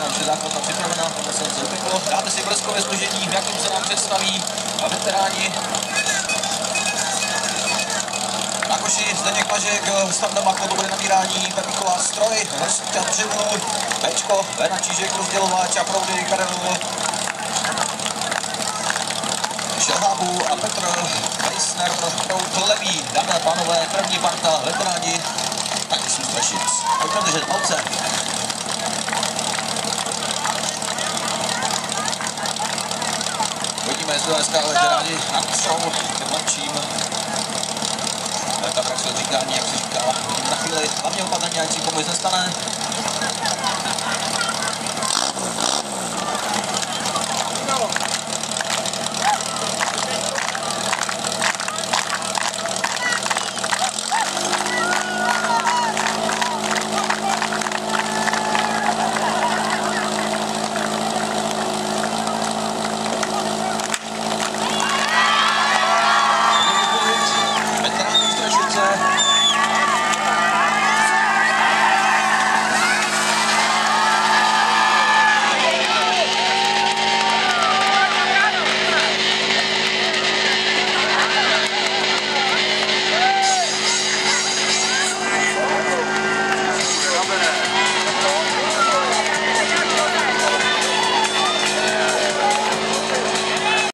naše základna připravena, tohle se zrychlo. Dáme si bleskové složení, v jakém se nám představí veteráni. Na koši Zdeněk Mažek, Standa Mako, to bude nabírání, Pepíková stroj, Hrstka Dřevnu, Bčko, Vena Čížek, rozdělovač a proudy Karel Šelhábu a Petr Meissner, proud levý. Dámy a pánové, první parta, veteráni, taky jsou Strašic. Pojďme držet palce. Vidíme z dneska veteráni nad show, těm mladším. Ale tak, jak se říká, jak se říká, na chvíli hlavně opatrně, ať si nic nestane.